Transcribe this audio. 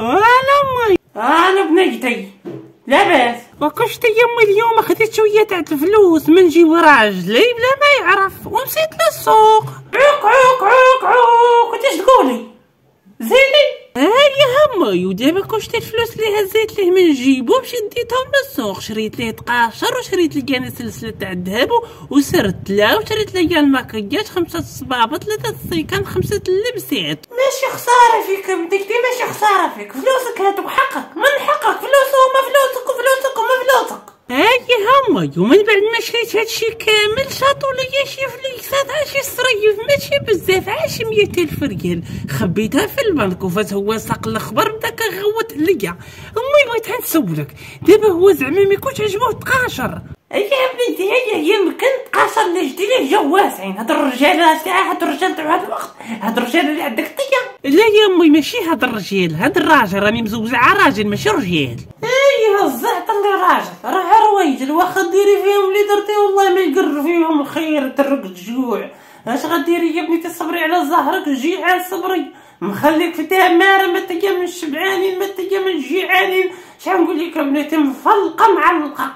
أنا امي أنا بنجتي لاباس. وكشت يمي اليوم خديت شوية تاع الفلوس من جيب راجلي بلا ما يعرف ومشيت للسوق. همي ودابا كون شريت الفلوس اللي هزيت ليه من جيبو مشيت ديتهم للسوق شريت ليه تقاشر وشريت ليه كان سلسلة تاع الذهب وسرت له وشريت ليه المكياج خمسة صبابط ثلاثة السيكان خمسة اللبسات. ماشي خسارة فيك بديكتي ماشي خسارة فيك. فلوسك هادوك همي ومن بعد ما شريت هادشي كامل شاطوا ليا شي فليكسات عشي صريف ماشي بزاف عشي مية ألف ريال. خبيتها في البنك وفات هو ساق الأخبار بدا كيغوت عليا امي بغيت نسولك. دابا هو زعما ما يكونش عجبوه تقاشر. يا بنتي هيا يمكن تقاشر اللي جدي ليه جاو واسعين. هاد الرجال تاع هاد الرجال تاع هاد الوقت هاد الرجال اللي عندك طيا لا يا أمي ماشي هاد الرجال هاد الراجل راني مزوجة على راجل ماشي رجال. إيه الزعتر اللي راجل. روايجل واخا ديري فيهم اللي درتي والله ما يقر فيهم الخير ترك الجوع. اش غديري يا بنتي؟ صبري على زهرك جيعان صبري. مخليك في تمارة ما تلقى من الشبعانين ما تلقى من الجيعانين. شحال نقول لك بنتي مفلقه معلقه.